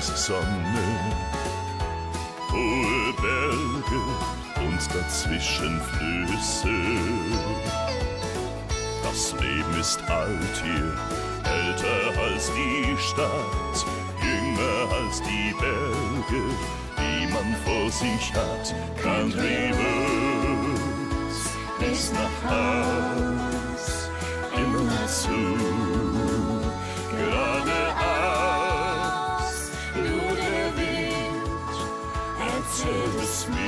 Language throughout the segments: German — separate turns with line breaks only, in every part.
heiße Sonne, hohe Berge und dazwischen Flüsse. Das Leben ist alt hier, älter als die Stadt, jünger als die Berge, die man vor sich hat. Country Woods bis nach Haus, immer zu, es mir,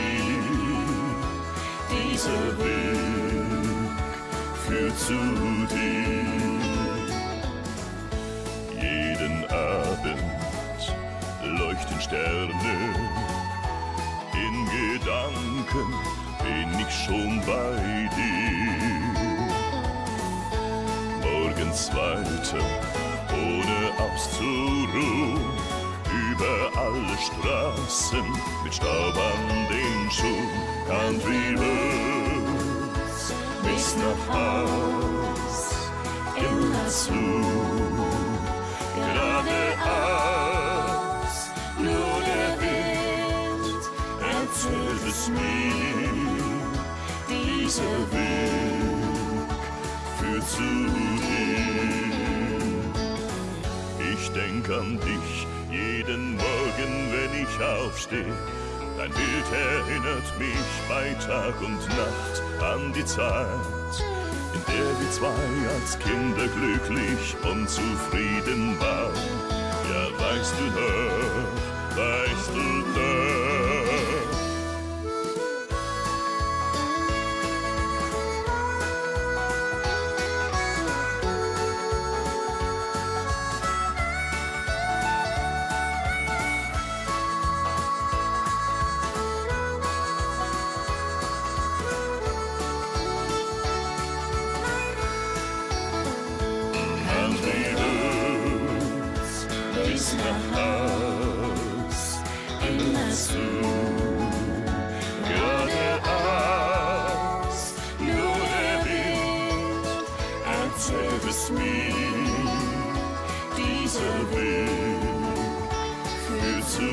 dieser Weg führt zu dir. Jeden Abend leuchten Sterne, in Gedanken bin ich schon bei dir. Morgens weiter, ohne auszuruhen, über Straßen mit Staub an den Schuhen, Country Roads bis nach Haus, immer zu, geradeaus, nur der Wind erzählt es mir, dieser Weg führt zu dir. Ich denk an dich jeden Morgen, wenn ich aufstehe. Dein Bild erinnert mich bei Tag und Nacht an die Zeit, in der wir zwei als Kinder glücklich und zufrieden bis nach Haus, immer zu, geradeaus, nur der Wind erzählt es mir, dieser Weg führt zu